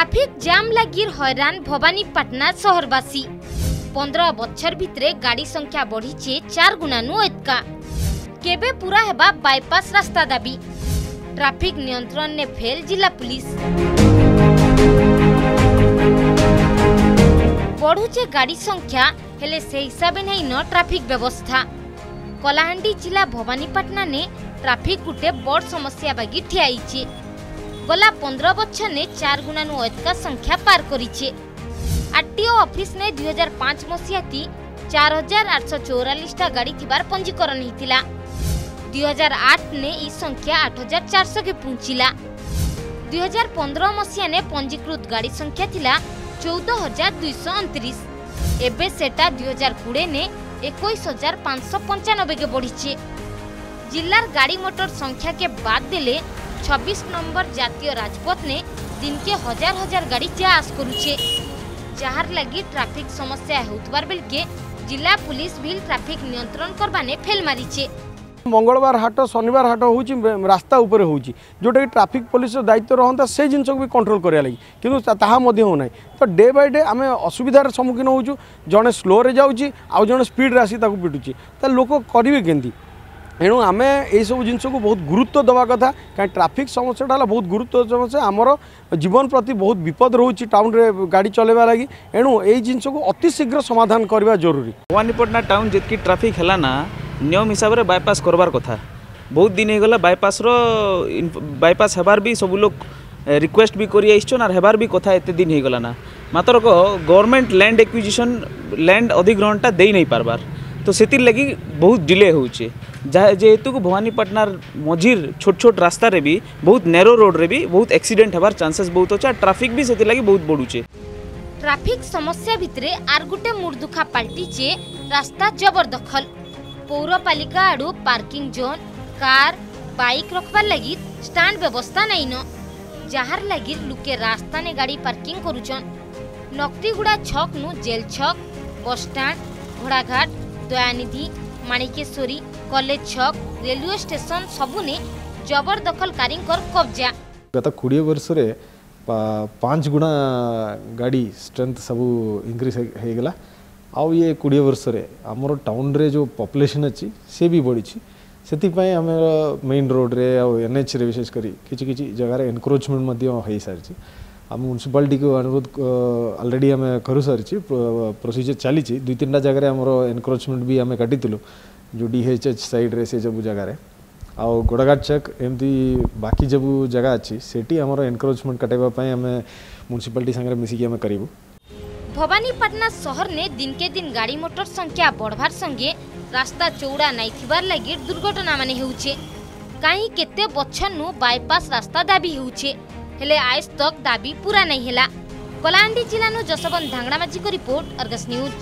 Traffic jam লাগি হয়রান ভবানী পাটনা সহরবাসী পনেরো বছর ভিতরে গাড়ি সংখ্যা বড়িছে চার গুণা নু এতকা কেবে পুরা হেবা বাইপাস রাস্তা দাবি ট্রাফিক নিয়ন্ত্রণে ফেল জেলা পুলিশ বড়ুছে গাড়ি সংখ্যা হলে সে হিসাবে নেই ন ট্রাফিক ব্যবস্থা কলাহান্ডি জেলা ভবানীপাটনা নে ট্রাফিক গোটে বড় সমস্যা বাগি ঠিয়াইছে ગલા પંદર બર્ષ ને ચાર ગુણાનું અધિકા સંખ્યા પાર કરી છે આરટીઓ ઓફિસને દુઈ હજાર પાંચ મસીહાથી ચાર હજાર આઠસો ચોરાલીસટા ગાડી થવાર પંજીકરણ હોઈଥିଲା ଦୁଇ ହଜାର ଆଠରେ ଏହି ସଂଖ୍ୟା ଆଠ ହଜାର ଚାରିଶହକେ ପହଞ୍ଚିଲା ଦୁଇ ହଜାର ପନ୍ଦର ମସିହାରେ ପଞ୍ଜୀକୃତ ଗାଡ଼ି ସଂଖ୍ୟା ଥିଲା ଚଉଦ ହଜାର ଦୁଇଶହ ଅଣତିରିଶ ଏବେ ସେଟା ଦୁଇ ହଜାର କୋଡ଼ିଏରେ ଏକୋଇଶ ହଜାର ପାଞ୍ଚଶହ ପଞ୍ଚାନବେକେ ବଢ଼ିଛି ଜିଲ୍ଲାର ଗାଡ଼ି ମଟର ସଂଖ୍ୟାକେ ବାଦ୍ ଦେଲେ ছবিশ নম্বর জাতীয় রাজপথনে দিনকে হাজার হাজার গাড়ি যা আস করুছে যার লাগি ট্রাফিক সমস্যা হেউতবার বেলকে জেলা পুলিশ ভিল ট্রাফিক নিয়ন্ত্রণ করবানে ফেল মারিছে মঙ্গলবার হাট শনিবার হাট হচ্ছে রাস্তা উপরে হচ্ছে যেটা কি ট্রাফিক পুলিশর দায়িত্ব রহতা সেই জিনিসকে কন্ট্রোল করা লাগে কিন্তু তাহা মধ্যে হো না তো ডে বাই ডে আমি অসুবিধার সম্মুখীন হচ্ছু জনে স্লোরে যাচ্ছি আউ জন স্পিড্রে আসি তাকে পিটুছি তা লোক করবে কেমি ଏଣୁ ଆମେ ଏଇସବୁ ଜିନିଷକୁ ବହୁତ ଗୁରୁତ୍ୱ ଦେବା କଥା। କାରଣ ଟ୍ରାଫିକ୍ ସମସ୍ୟାଟା ହେଲା ବହୁତ ଗୁରୁତ୍ୱ ସମସ୍ୟା ଆମର ଜୀବନ ପ୍ରତି ବହୁତ ବିପଦ ରହୁଛି ଟାଉନରେ ଗାଡ଼ି ଚଲାଇବା ଲାଗି। ଏଣୁ ଏଇ ଜିନିଷକୁ ଅତି ଶୀଘ୍ର ସମାଧାନ କରିବା ଜରୁରୀ। ଭବାନୀପଟନା ଟାଉନ୍ ଯେତିକି ଟ୍ରାଫିକ୍ ହେଲା ନା ନିୟମ ହିସାବରେ ବାଇପାସ୍ କରବାର କଥା। ବହୁତ ଦିନ ହେଇଗଲା ବାଇପାସ୍ର ବାଇପାସ୍ ହେବାର ବି ସବୁ ଲୋକ ରିକ୍ୱେଷ୍ଟ ବି କରି ଆସିଛନ୍ ଆର୍ ହେବାର ବି କଥା ଏତେ ଦିନ ହେଇଗଲା ନା। ମାତ୍ର ଗଭର୍ଣ୍ଣମେଣ୍ଟ ଲ୍ୟାଣ୍ଡ ଏକ୍ୱିଜିସନ୍ ଲ୍ୟାଣ୍ଡ ଅଧିଗ୍ରହଣଟା ଦେଇ ନେଇ ପାରବାର। তো ସେଥିର୍ ଲାଗି ବହୁତ ଡିଲେ ହେଉଛେ ଯାହା ଯେହେତୁକୁ ଭବାନୀପାଟଣାର ମଝିର୍ ଛୋଟ ଛୋଟ ରାସ୍ତାରେ ବି ବହୁତ ନେରୋ ରୋଡ଼ରେ ବି ବହୁତ ଆକ୍ସିଡେଣ୍ଟ ହେବାର ଚାନ୍ସେସ୍ ବହୁତ ଅଛେ ଆର୍ ଟ୍ରାଫିକ୍ ବି ସେଥିର୍ଲାଗି ବହୁତ ବଢ଼ୁଛେ ଟ୍ରାଫିକ୍ ସମସ୍ୟା ଭିତରେ ଆର୍ ଗୋଟେ ମୁର୍ଦୁଖା ପାଲଟିଛେ ରାସ୍ତା ଜବରଦଖଲ ପୌରପାଳିକା ଆଡ଼ୁ ପାର୍କିଂ ଜୋନ୍ କାର୍ বাইক রখবার লাগি স্টান্ড ব্যবস্থা নাইন যাহার লাগি লুকে রাস্তানে গাড়ি পার্কিং করুচন নকটিগুড়া ছক নু জেল ছক বস স্টান্ড ঘোড়াঘাট ଦୟାନିଧି ମାଣିକେଶ୍ୱରୀ କଲେଜ ଛକ ରେଲୱେ ଷ୍ଟେସନ ସବୁନେ ଜବରଦଖଲକାରୀଙ୍କର କବ୍ଜା ଗତ କୋଡ଼ିଏ ବର୍ଷରେ ପାଞ୍ଚ ଗୁଣା ଗାଡ଼ି ଷ୍ଟ୍ରେନ୍ଥ ସବୁ ଇନକ୍ରିଜ୍ ହେଇଗଲା ଆଉ ଇଏ କୋଡ଼ିଏ ବର୍ଷରେ ଆମର ଟାଉନରେ ଯେଉଁ ପପୁଲେସନ୍ ଅଛି ସେ ବି ବଢ଼ିଛି। ସେଥିପାଇଁ ଆମର ମେନ୍ ରୋଡ଼ରେ ଆଉ ଏନ୍ଏଚ୍ରେ ବିଶେଷ କରି କିଛି କିଛି ଜାଗାରେ ଏନକ୍ରୋଚମେଣ୍ଟ ମଧ୍ୟ ହୋଇସାରିଛି आम म्यूनिशिपालिटी को अनुरोध अलरेडी आम करूँ सारी प्रोसीजर चली दुई तीन टा जगह आम एनक्रोचमेंट भी आम काटी जो डीएचएच सैड्रे से सब जगार आउ गोड़ाघाट चक एमती बाकी जब जगह अच्छी से आमर एनक्रोचमेंट काटाई आम म्यूनिशिपालिटी सागर मिसिक करूँ भवानीपाटना सहर ने दिन के दिन गाड़ी मोटर संख्या बढ़वार संगे रास्ता चौड़ा नहीं थिबार लगी दुर्घटना मान होचे कहीं केते बछनु बाईपास रास्ता दाबी होचे ହେଲେ ଆଏସ୍ ତକ୍ ଦାବି ପୁରା ନାହିଁ ହେଲା। କଳାହାଣ୍ଡି ଜିଲ୍ଲାରୁ ଯଶବନ୍ତ ଧାଙ୍ଗଡ଼ାମାଝୀଙ୍କ ରିପୋର୍ଟ ଅର୍ଗସ୍ ନ୍ୟୁଜ୍।